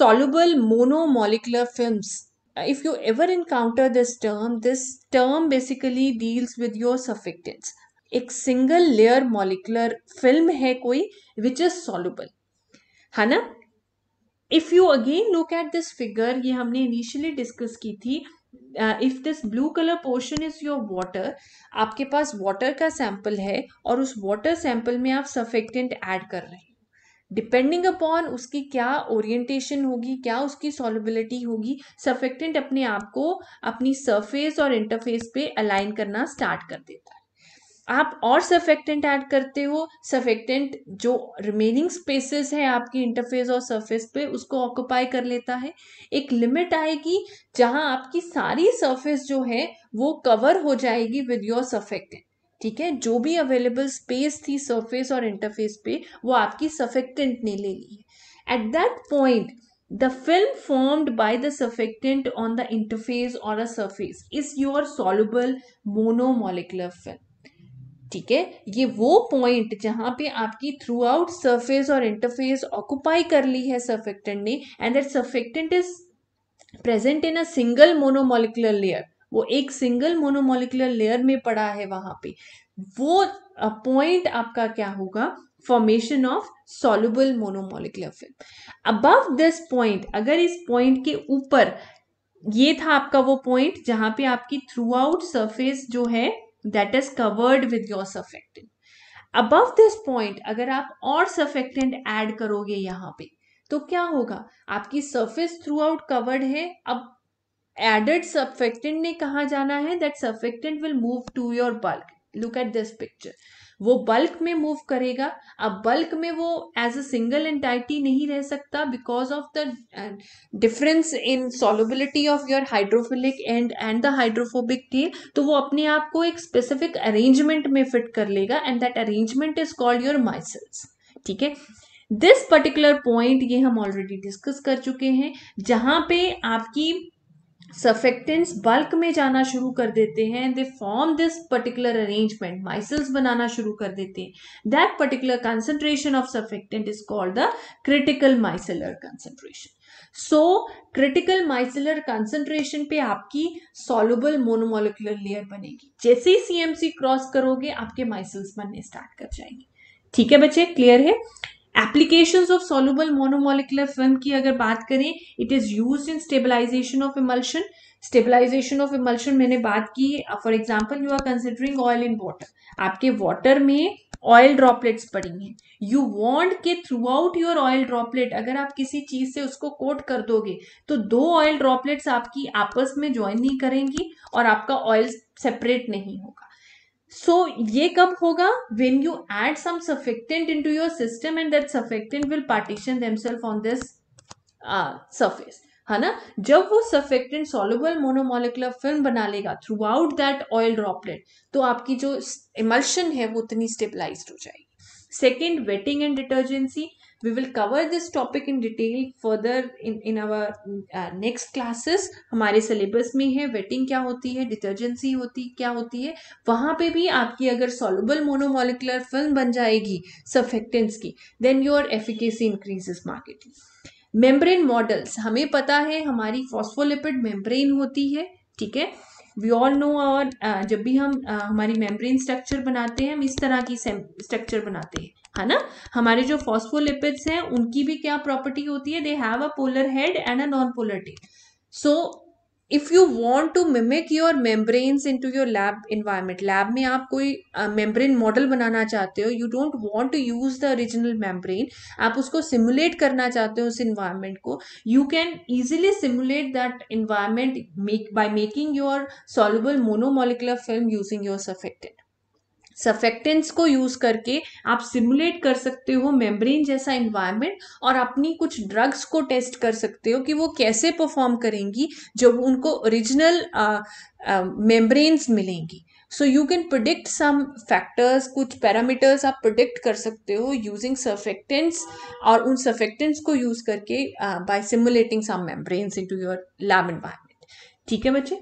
soluble monomolecular films. If you ever encounter this term this term basically deals with your surfactants. एक single layer molecular film है कोई which is soluble है ना? If you again look at this figure ये हमने initially discuss की थी if this blue colour portion is your water आपके पास वाटर का सैंपल है, और उस वाटर सैंपल में आप सफेक्टेंट ऐड कर रहे हैं। डिपेंडिंग अपॉन उसकी क्या ओरिएंटेशन होगी, क्या उसकी सॉलिबिलिटी होगी सफेक्टेंट अपने आप को अपनी सरफेस और इंटरफेस पे अलाइन करना स्टार्ट कर देता है। आप और सफेक्टेंट ऐड करते हो सफेक्टेंट जो रिमेनिंग स्पेसेस है आपकी इंटरफेस और सरफेस पे, उसको ऑक्यूपाई कर लेता है। एक लिमिट आएगी जहाँ आपकी सारी सरफेस जो है, वो कवर हो जाएगी विद योर सफेक्टेंट ठीक है? जो भी अवेलेबल स्पेस थी सरफेस और इंटरफेस पे, वो आपकी सफेक्टेंट ने ले ली है। At that point the film formed by the surfactant on the interface और a surface is your soluble monomolecular film ठीक है? ये वो पॉइंट जहाँ पे आपकी थ्रू आउट सरफेस और इंटरफेस ऑक्युपाई कर ली है सर्फेक्टेंट ने and that surfactant is present in a single monomolecular layer वो एक सिंगल मोनोमोलिकुलर लेयर में पड़ा है वहाँ पे। वो पॉइंट आपका क्या होगा? Formation of soluble monomolecular film above this point अगर इस पॉइंट के ऊपर, ये था आपका वो पॉइंट जहाँ पे आपकी थ्रू आउट सरफेस जो है that is covered with your surfactant above this point अगर आप और सफेक्टेंट ऐड करोगे यहाँ पे तो क्या होगा? आपकी सरफेस थ्रू आउट कवर्ड है, अब एडेड सफेक्टेंट ने कहा जाना है? That surfactant will move to your bulk look at this picture वो बल्क में मूव करेगा। अब बल्क में वो एज अ सिंगल एंटाइटी नहीं रह सकता because of the difference in solubility of your hydrophilic and and the hydrophobic tail तो वो अपने आप को एक स्पेसिफिक अरेंजमेंट में फिट कर लेगा and that arrangement is called your micelles ठीक है? दिस पर्टिकुलर पॉइंट ये हम ऑलरेडी डिस्कस कर चुके हैं, जहाँ पे आपकी सफेक्टेंट्स बल्क में जाना शुरू कर देते हैं. They form this particular arrangement micelles बनाना शुरू कर देते हैं. That particular concentration of surfactant is called the critical micellar concentration so critical micellar concentration पे आपकी सॉल्युबल मोनोमोलिकुलर लेयर बनेगी. जैसे ही सीएमसी क्रॉस करोगे, आपके माइसल्स बनने स्टार्ट कर जाएँगे. ठीक है बच्चे? क्लियर है? Applications of soluble monomolecular film की अगर बात करें it is used in stabilization of emulsion stabilization of emulsion मैंने बात की for example you are considering oil in water आपके वाटर में ऑयल ड्रॉपलेट्स पड़ी हैं. यू वॉन्ट के throughout your oil droplet अगर आप किसी चीज़ से उसको कोट कर दोगे तो दो ऑयल ड्रॉपलेट्स आपकी आपस में ज्वाइन नहीं करेंगी और आपका ऑयल सेपरेट नहीं होगा. सो ये कब होगा? When you add some surfactant into your system and that surfactant will partition themselves on this surface है ना? जब वो सफेक्टेंट सॉल्युबल मोनोमोलिकुलर फ़िल्म बना लेगा throughout that oil droplet तो आपकी जो इमल्शन है वो उतनी स्टेबलाइज हो जाएगी। Second wetting and detergency we will cover this topic in detail further in in our uh, next classes. हमारे सिलेबस में है वेटिंग क्या होती है डिटर्जेंसी होती क्या होती है। वहाँ पे भी आपकी अगर सॉल्युबल मोनोमोलिकुलर फ़िल्म बन जाएगी सफेक्टेंट्स की then your efficacy increases markedly membrane models हमें पता है हमारी फॉस्फोलिपिड मेम्ब्रेन होती है ठीक है? वी ऑल नो और जब भी हम uh, हमारी मेम्ब्रेन स्ट्रक्चर बनाते हैं हम इस तरह की स्ट्रक्चर बनाते हैं है ना? हमारे जो फॉस्फोलिपिड्स हैं उनकी भी क्या प्रॉपर्टी होती है? They have a polar head and a non polar tail so if you want to mimic your membranes into your lab environment lab में आप कोई मेम्ब्रेन मॉडल बनाना चाहते हो you don't want to use the original membrane आप उसको simulate करना चाहते हो उस इन्वायरमेंट को you can easily simulate that environment make by making your soluble monomolecular film using your surfacted surfactants को यूज़ करके आप सिमुलेट कर सकते हो मेम्ब्रेन जैसा इन्वायरमेंट और अपनी कुछ ड्रग्स को टेस्ट कर सकते हो कि वो कैसे परफॉर्म करेंगी जब उनको ओरिजिनल मेम्ब्रेन्स मिलेंगी। So you can predict some factors कुछ पैरामीटर्स आप प्रोडिक्ट कर सकते हो यूजिंग सफेक्टेंट्स और उन सफेक्टेंट्स को यूज़ करके by simulating some membranes into your lab environment ठीक है बच्चे?